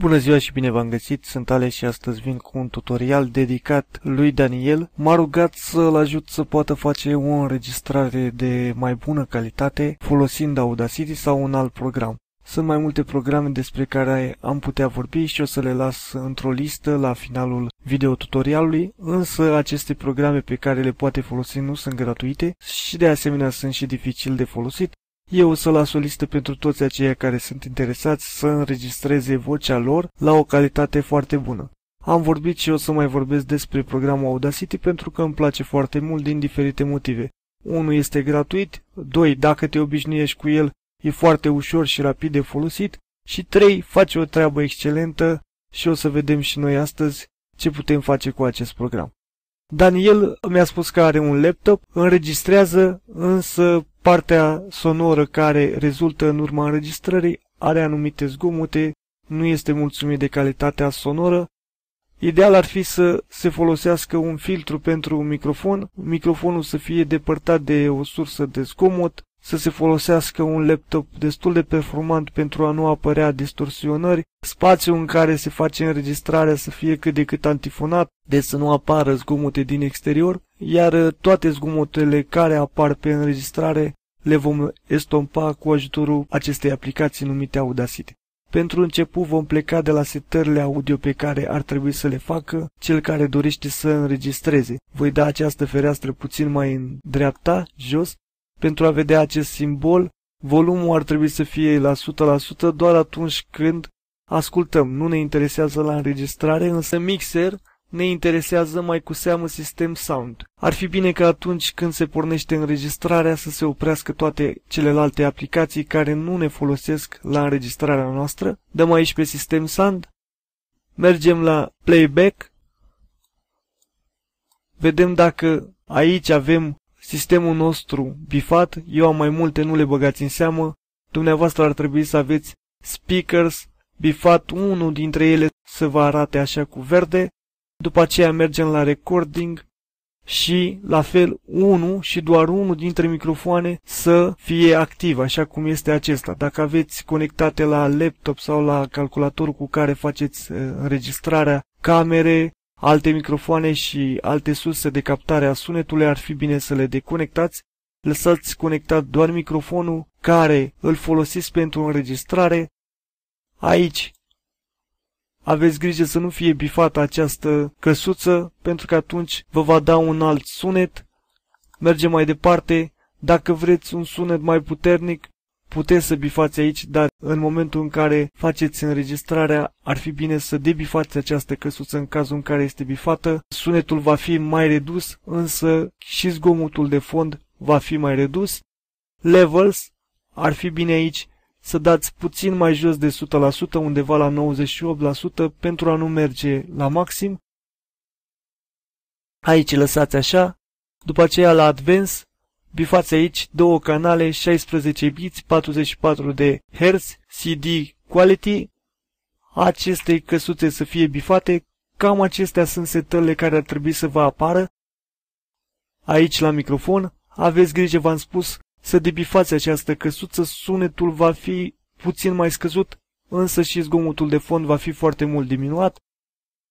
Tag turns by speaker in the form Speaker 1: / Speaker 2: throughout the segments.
Speaker 1: Bună ziua și bine v-am găsit, sunt Alex și astăzi vin cu un tutorial dedicat lui Daniel. M-a rugat să-l ajut să poată face o înregistrare de mai bună calitate folosind Audacity sau un alt program. Sunt mai multe programe despre care am putea vorbi și o să le las într-o listă la finalul videotutorialului, însă aceste programe pe care le poate folosi nu sunt gratuite și de asemenea sunt și dificil de folosit, eu o să las o listă pentru toți aceia care sunt interesați să înregistreze vocea lor la o calitate foarte bună. Am vorbit și o să mai vorbesc despre programul Audacity pentru că îmi place foarte mult din diferite motive. 1 este gratuit, 2 dacă te obișnuiești cu el e foarte ușor și rapid de folosit și 3 face o treabă excelentă și o să vedem și noi astăzi ce putem face cu acest program. Daniel mi-a spus că are un laptop, înregistrează, însă partea sonoră care rezultă în urma înregistrării are anumite zgomote, nu este mulțumit de calitatea sonoră. Ideal ar fi să se folosească un filtru pentru un microfon, microfonul să fie depărtat de o sursă de zgomot, să se folosească un laptop destul de performant pentru a nu apărea distorsionări, spațiul în care se face înregistrarea să fie cât de cât antifonat, de să nu apară zgomote din exterior, iar toate zgomotele care apar pe înregistrare le vom estompa cu ajutorul acestei aplicații numite Audacity. Pentru început vom pleca de la setările audio pe care ar trebui să le facă cel care dorește să înregistreze. Voi da această fereastră puțin mai în dreapta, jos, pentru a vedea acest simbol, volumul ar trebui să fie la 100% doar atunci când ascultăm. Nu ne interesează la înregistrare, însă mixer ne interesează mai cu seamă sistem sound. Ar fi bine că atunci când se pornește înregistrarea să se oprească toate celelalte aplicații care nu ne folosesc la înregistrarea noastră. Dăm aici pe sistem sound, mergem la playback, vedem dacă aici avem sistemul nostru bifat, eu am mai multe, nu le băgați în seamă, dumneavoastră ar trebui să aveți speakers bifat, unul dintre ele să vă arate așa cu verde, după aceea mergem la recording și la fel unul și doar unul dintre microfoane să fie activ, așa cum este acesta. Dacă aveți conectate la laptop sau la calculatorul cu care faceți uh, înregistrarea camere, alte microfoane și alte surse de captare a sunetului ar fi bine să le deconectați. Lăsați conectat doar microfonul care îl folosiți pentru înregistrare. Aici aveți grijă să nu fie bifată această căsuță, pentru că atunci vă va da un alt sunet. Mergem mai departe. Dacă vreți un sunet mai puternic, puteți să bifați aici, dar în momentul în care faceți înregistrarea, ar fi bine să debifați această căsuță în cazul în care este bifată. Sunetul va fi mai redus, însă și zgomotul de fond va fi mai redus. Levels, ar fi bine aici să dați puțin mai jos de 100%, undeva la 98%, pentru a nu merge la maxim. Aici lăsați așa, după aceea la Advance, bifați aici două canale 16 bits, 44 de Hz, CD Quality, aceste căsuțe să fie bifate, cam acestea sunt setările care ar trebui să vă apară. Aici la microfon, aveți grijă, v-am spus, să debifați această căsuță, sunetul va fi puțin mai scăzut, însă și zgomotul de fond va fi foarte mult diminuat.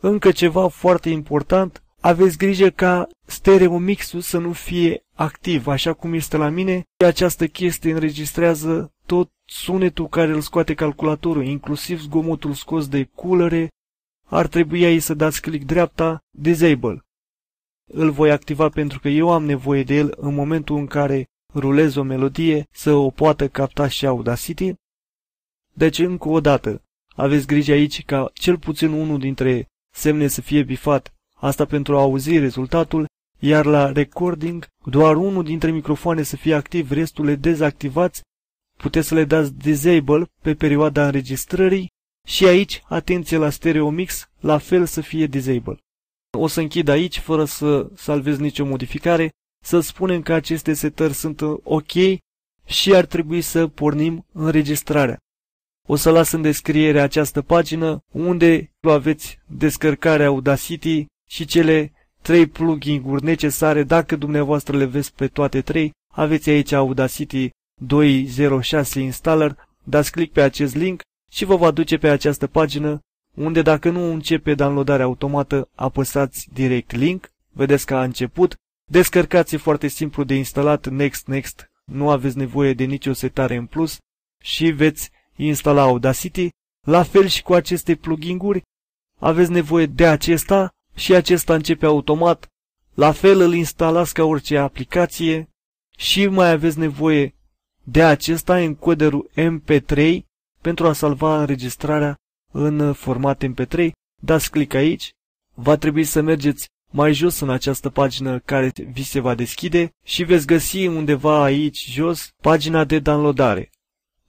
Speaker 1: Încă ceva foarte important, aveți grijă ca stereo mixul să nu fie activ, așa cum este la mine. Această chestie înregistrează tot sunetul care îl scoate calculatorul, inclusiv zgomotul scos de culere. Ar trebui aici să dați click dreapta, Disable. Îl voi activa pentru că eu am nevoie de el în momentul în care rulez o melodie să o poată capta și Audacity. Deci, încă o dată, aveți grijă aici ca cel puțin unul dintre semne să fie bifat, asta pentru a auzi rezultatul, iar la recording doar unul dintre microfoane să fie activ, restul le dezactivați, puteți să le dați disable pe perioada înregistrării și aici, atenție la stereo mix, la fel să fie disable. O să închid aici fără să salvez nicio modificare să spunem că aceste setări sunt ok și ar trebui să pornim înregistrarea. O să las în descriere această pagină unde aveți descărcarea Audacity și cele trei plugin-uri necesare. Dacă dumneavoastră le veți pe toate trei, aveți aici Audacity 206 Installer, dați click pe acest link și vă va duce pe această pagină unde dacă nu începe downloadarea automată, apăsați direct link, vedeți că a început, descărcați foarte simplu de instalat, next, next, nu aveți nevoie de nicio setare în plus și veți instala Audacity. La fel și cu aceste plugin-uri, aveți nevoie de acesta și acesta începe automat. La fel îl instalați ca orice aplicație și mai aveți nevoie de acesta encoderul MP3 pentru a salva înregistrarea în format MP3. Dați click aici. Va trebui să mergeți mai jos în această pagină care vi se va deschide și veți găsi undeva aici jos pagina de downloadare.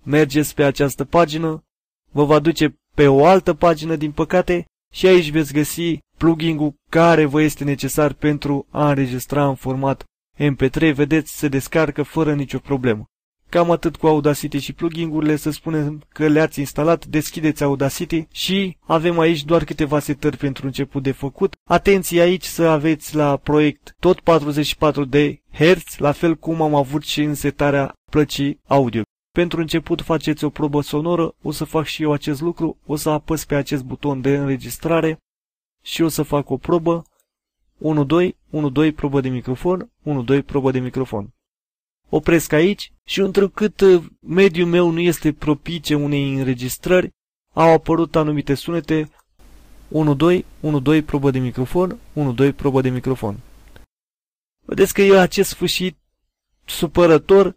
Speaker 1: Mergeți pe această pagină, vă va duce pe o altă pagină din păcate și aici veți găsi plugin-ul care vă este necesar pentru a înregistra în format MP3. Vedeți, se descarcă fără nicio problemă. Cam atât cu Audacity și plugin-urile, să spunem că le-ați instalat, deschideți Audacity și avem aici doar câteva setări pentru început de făcut. Atenție aici să aveți la proiect tot 44 de Hz, la fel cum am avut și în setarea plăcii audio. Pentru început faceți o probă sonoră, o să fac și eu acest lucru, o să apăs pe acest buton de înregistrare și o să fac o probă 1-2, 1-2 probă de microfon, 1-2 probă de microfon opresc aici și întrucât uh, mediul meu nu este propice unei înregistrări, au apărut anumite sunete 1-2, 1-2 probă de microfon, 1-2 probă de microfon. Vedeți că e acest sfârșit supărător,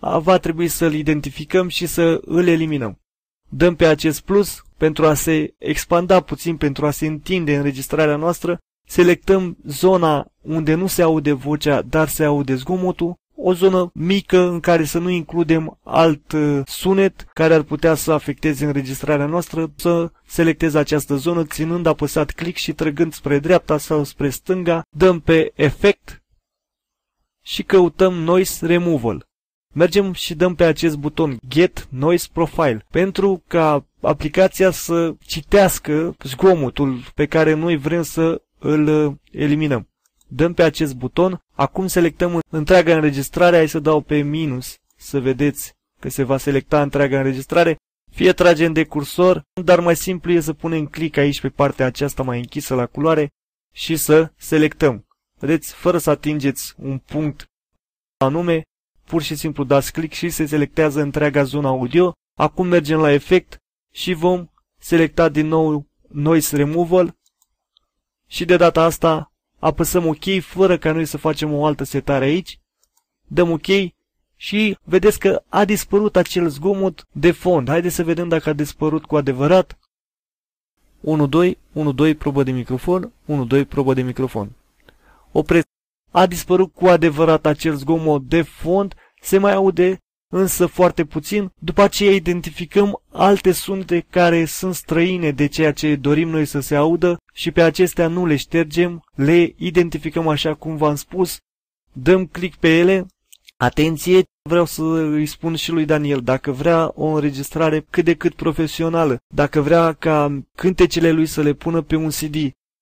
Speaker 1: va trebui să-l identificăm și să îl eliminăm. Dăm pe acest plus pentru a se expanda puțin, pentru a se întinde înregistrarea noastră, selectăm zona unde nu se aude vocea, dar se aude zgomotul o zonă mică în care să nu includem alt uh, sunet care ar putea să afecteze înregistrarea noastră, să selectez această zonă ținând apăsat click și trăgând spre dreapta sau spre stânga, dăm pe efect și căutăm Noise Removal. Mergem și dăm pe acest buton Get Noise Profile pentru ca aplicația să citească zgomotul pe care noi vrem să îl uh, eliminăm dăm pe acest buton, acum selectăm întreaga înregistrare, hai să dau pe minus, să vedeți că se va selecta întreaga înregistrare, fie tragem de cursor, dar mai simplu e să punem click aici pe partea aceasta mai închisă la culoare și să selectăm. Vedeți, fără să atingeți un punct anume, pur și simplu dați click și se selectează întreaga zonă audio. Acum mergem la efect și vom selecta din nou Noise Removal și de data asta apăsăm OK fără ca noi să facem o altă setare aici, dăm OK și vedeți că a dispărut acel zgomot de fond. Haideți să vedem dacă a dispărut cu adevărat. 1-2, 1-2 probă de microfon, 1-2 probă de microfon. Opresc. A dispărut cu adevărat acel zgomot de fond, se mai aude însă foarte puțin, după aceea identificăm alte sunete care sunt străine de ceea ce dorim noi să se audă și pe acestea nu le ștergem, le identificăm așa cum v-am spus, dăm click pe ele, atenție, vreau să îi spun și lui Daniel, dacă vrea o înregistrare cât de cât profesională, dacă vrea ca cântecele lui să le pună pe un CD,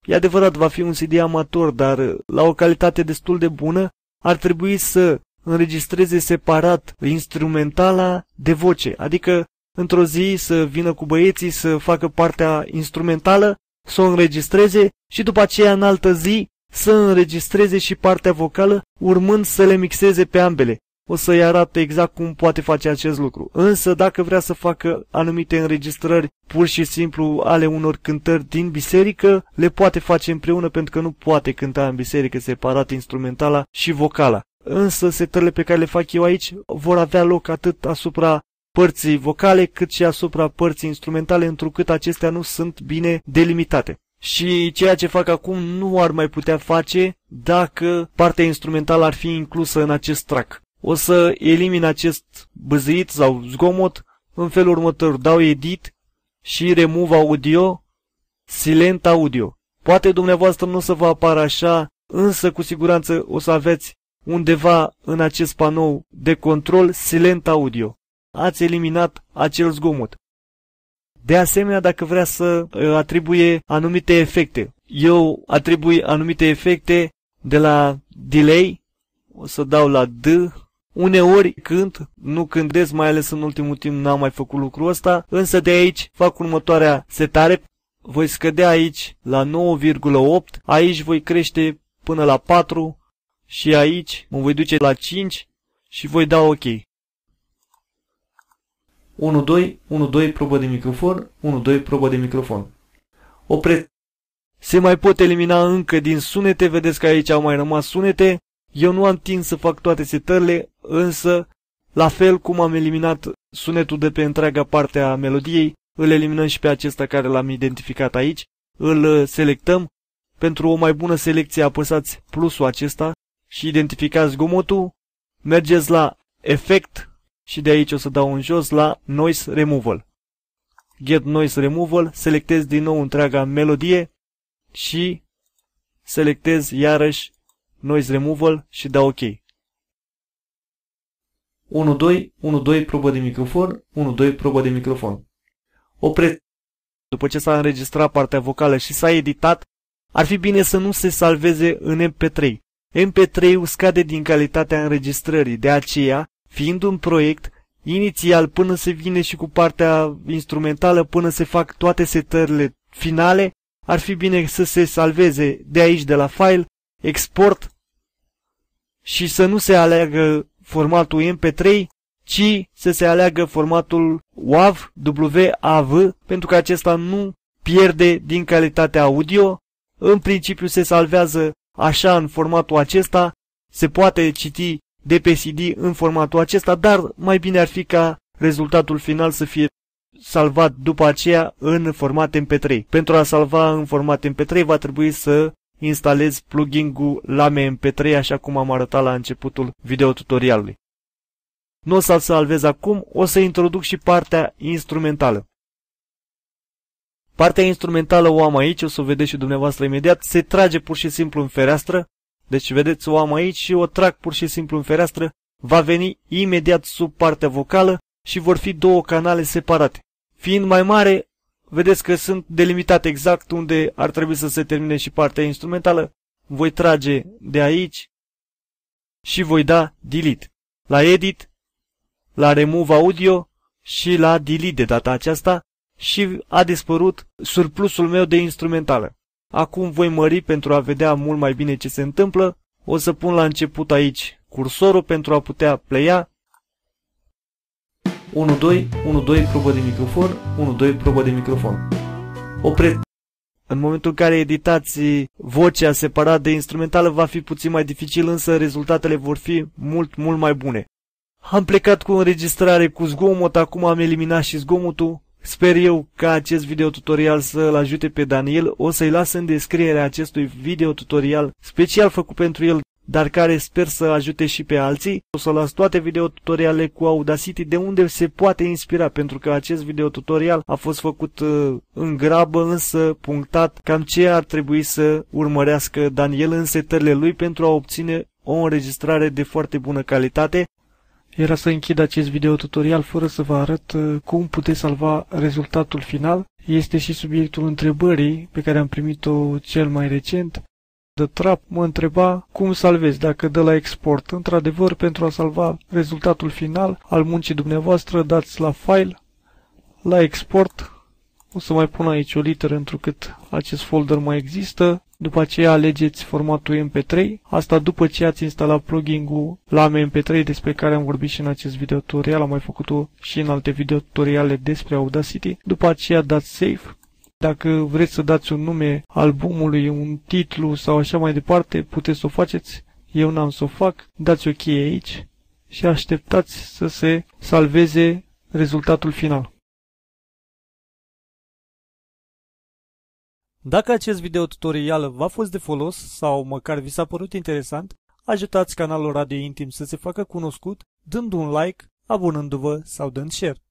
Speaker 1: e adevărat, va fi un CD amator, dar la o calitate destul de bună, ar trebui să înregistreze separat instrumentala de voce, adică într-o zi să vină cu băieții să facă partea instrumentală, să o înregistreze și după aceea în altă zi să înregistreze și partea vocală, urmând să le mixeze pe ambele. O să-i arate exact cum poate face acest lucru. Însă dacă vrea să facă anumite înregistrări pur și simplu ale unor cântări din biserică, le poate face împreună pentru că nu poate cânta în biserică separat instrumentala și vocala. Însă setările pe care le fac eu aici vor avea loc atât asupra părții vocale cât și asupra părții instrumentale, întrucât acestea nu sunt bine delimitate. Și ceea ce fac acum nu ar mai putea face dacă partea instrumentală ar fi inclusă în acest track. O să elimin acest băzăit sau zgomot în felul următor. Dau edit și remove audio, silent audio. Poate dumneavoastră nu o să vă apară așa, însă cu siguranță o să aveți undeva în acest panou de control silent audio. Ați eliminat acel zgomot. De asemenea, dacă vrea să uh, atribuie anumite efecte, eu atribui anumite efecte de la delay, o să dau la D, Uneori cânt, nu cântez, mai ales în ultimul timp n-am mai făcut lucrul ăsta, însă de aici fac următoarea setare. Voi scădea aici la 9,8, aici voi crește până la 4 și aici mă voi duce la 5 și voi da OK. 1, 2, 1, 2, probă de microfon, 1, 2, probă de microfon. Opre. Se mai pot elimina încă din sunete, vedeți că aici au mai rămas sunete. Eu nu am timp să fac toate setările, însă, la fel cum am eliminat sunetul de pe întreaga parte a melodiei, îl eliminăm și pe acesta care l-am identificat aici, îl uh, selectăm. Pentru o mai bună selecție apăsați plusul acesta și identificați zgomotul, mergeți la efect și de aici o să dau în jos la Noise Removal. Get Noise Removal, selectez din nou întreaga melodie și selectez iarăși Noise Removal și dau OK. 1, 2, 1, 2, probă de microfon, 1, 2, probă de microfon. Opre. După ce s-a înregistrat partea vocală și s-a editat, ar fi bine să nu se salveze în MP3. MP3-ul scade din calitatea înregistrării, de aceea fiind un proiect, inițial până se vine și cu partea instrumentală, până se fac toate setările finale, ar fi bine să se salveze de aici, de la file, export și să nu se aleagă formatul MP3, ci să se aleagă formatul WAV, WAV, pentru că acesta nu pierde din calitatea audio. În principiu se salvează așa în formatul acesta, se poate citi de pe CD în formatul acesta, dar mai bine ar fi ca rezultatul final să fie salvat după aceea în format MP3. Pentru a salva în format MP3 va trebui să instalez plugin-ul Lame MP3 așa cum am arătat la începutul videotutorialului. Nu o să-l salvez acum, o să introduc și partea instrumentală. Partea instrumentală o am aici, o să o vedeți și dumneavoastră imediat, se trage pur și simplu în fereastră, deci vedeți o am aici și o trag pur și simplu în fereastră, va veni imediat sub partea vocală și vor fi două canale separate. Fiind mai mare, vedeți că sunt delimitate exact unde ar trebui să se termine și partea instrumentală. Voi trage de aici și voi da delete. La edit, la remove audio și la delete de data aceasta și a dispărut surplusul meu de instrumentală. Acum voi mări pentru a vedea mult mai bine ce se întâmplă. O să pun la început aici cursorul pentru a putea playa. 1, 2, 1, 2, probă de microfon, 1, 2, probă de microfon. Opre. În momentul în care editați vocea separat de instrumentală va fi puțin mai dificil, însă rezultatele vor fi mult, mult mai bune. Am plecat cu înregistrare cu zgomot, acum am eliminat și zgomotul. Sper eu ca acest videotutorial să-l ajute pe Daniel. O să-i las în descrierea acestui videotutorial special făcut pentru el, dar care sper să ajute și pe alții. O să las toate videotutoriale cu Audacity de unde se poate inspira, pentru că acest videotutorial a fost făcut uh, în grabă, însă punctat cam ce ar trebui să urmărească Daniel în setările lui pentru a obține o înregistrare de foarte bună calitate era să închid acest video tutorial fără să vă arăt uh, cum puteți salva rezultatul final. Este și subiectul întrebării pe care am primit-o cel mai recent. The Trap mă întreba cum salvezi dacă dă la export. Într-adevăr, pentru a salva rezultatul final al muncii dumneavoastră, dați la File, la Export. O să mai pun aici o literă întrucât acest folder mai există. După aceea alegeți formatul MP3, asta după ce ați instalat plugin-ul Lame MP3 despre care am vorbit și în acest video tutorial, am mai făcut-o și în alte video tutoriale despre Audacity. După aceea dați Save. Dacă vreți să dați un nume albumului, un titlu sau așa mai departe, puteți să o faceți. Eu n-am să o fac. Dați OK aici și așteptați să se salveze rezultatul final. Dacă acest video tutorial v-a fost de folos sau măcar vi s-a părut interesant, ajutați canalul Radio Intim să se facă cunoscut dând un like, abonându-vă sau dând share.